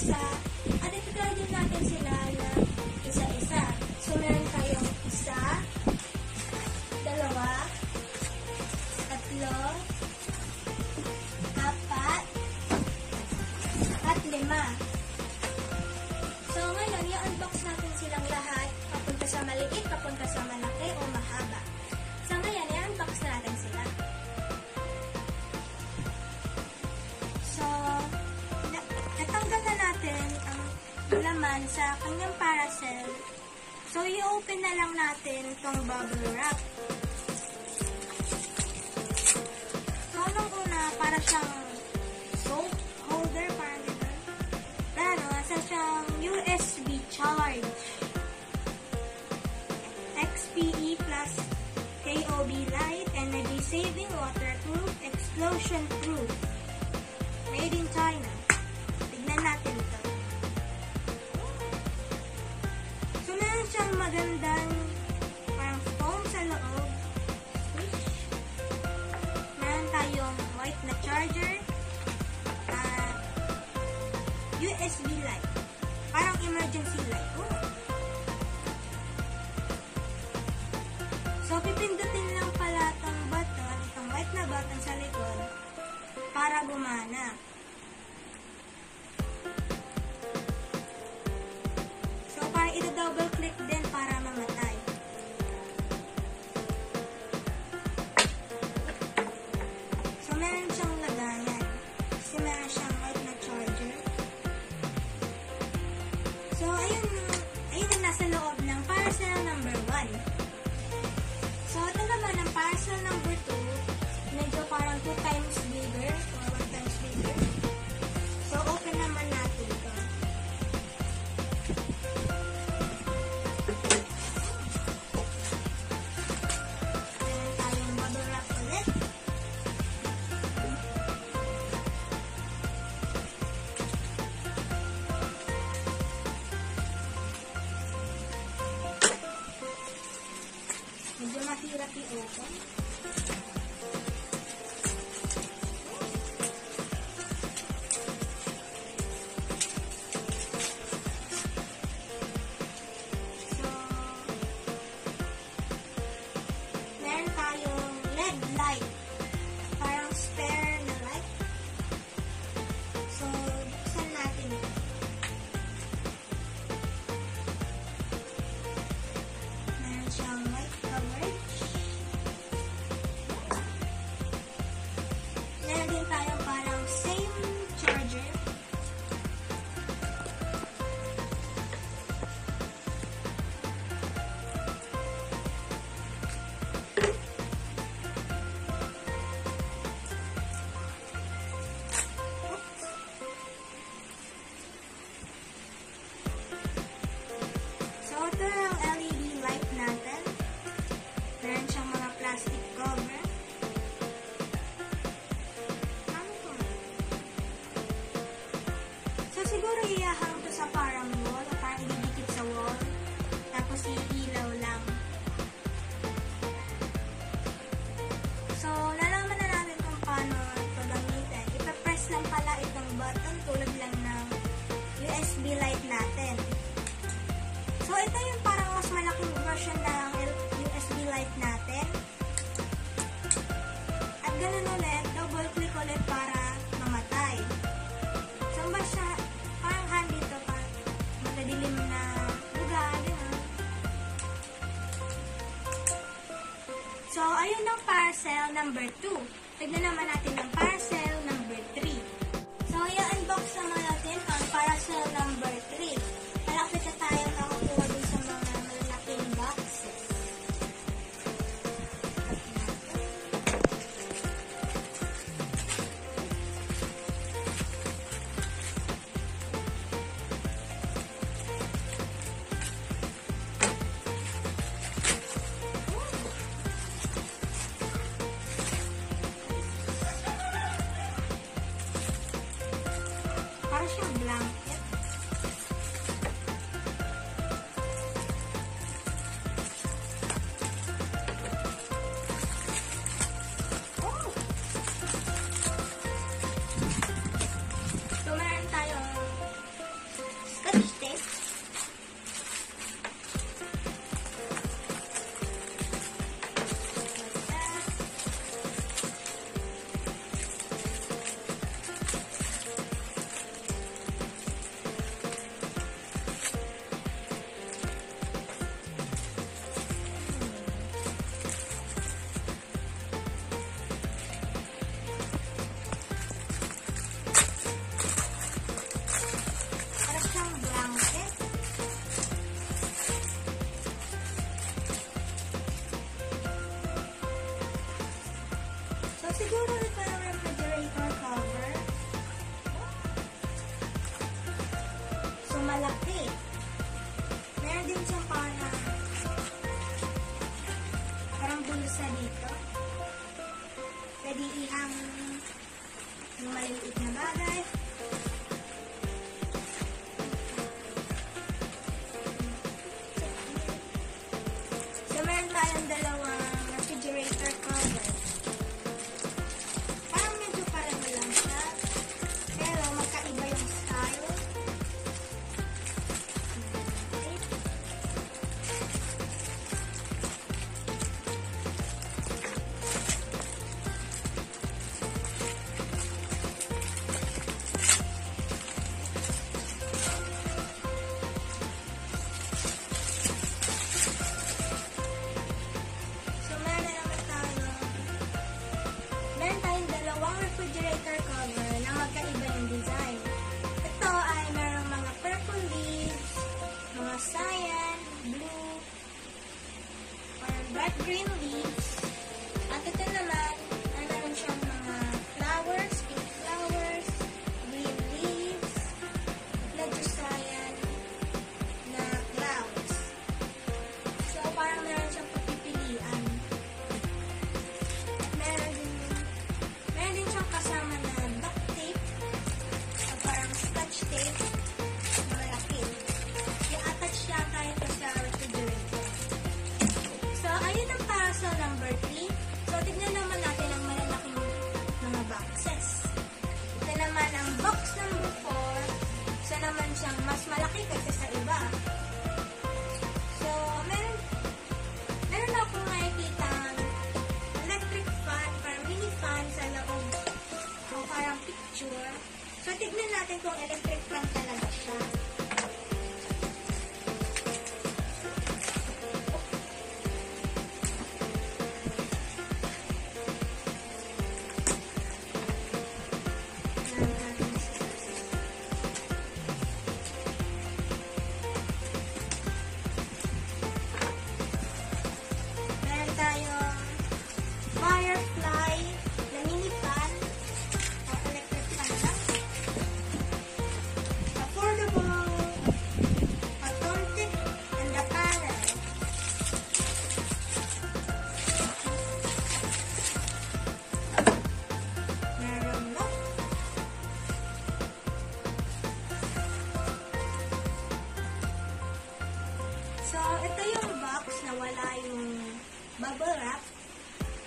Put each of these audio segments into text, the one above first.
Lisa. Naman sa kanyang parcel. So, i-open na lang natin itong bubble wrap. So, anong una, para siyang soap holder, parang gano'n. Ano, nasa siyang USB charge. XPE plus KOB light, energy saving, waterproof, explosion proof. Made in China. Magandang parang foam sa loob. Meron tayong white na charger. At USB light. Parang emergency light. Oh. So, pipindutin lang pala itong button, itong white na button sa likod, para gumana. Light natin. So, ito yung parang mas malaking version ng USB light natin. At ganun ulit, double click ulit para mamatay. So, ba parang handy to pa magadilim na lugar. So, ayun ang parcel number 2. Tignan naman natin ang parcel number 3. malaki. Meron din siyang parang parang bulsa dito. Pwede ihang yung maliliit na bagay.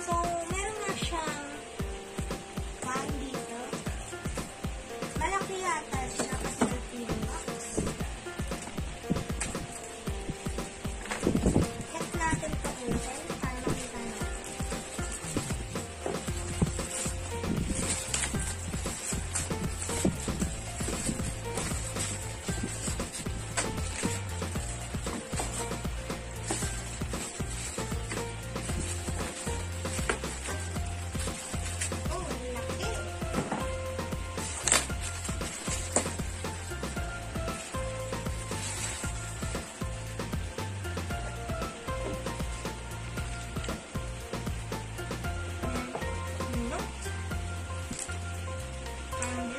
So, Thank you.